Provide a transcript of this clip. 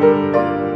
Música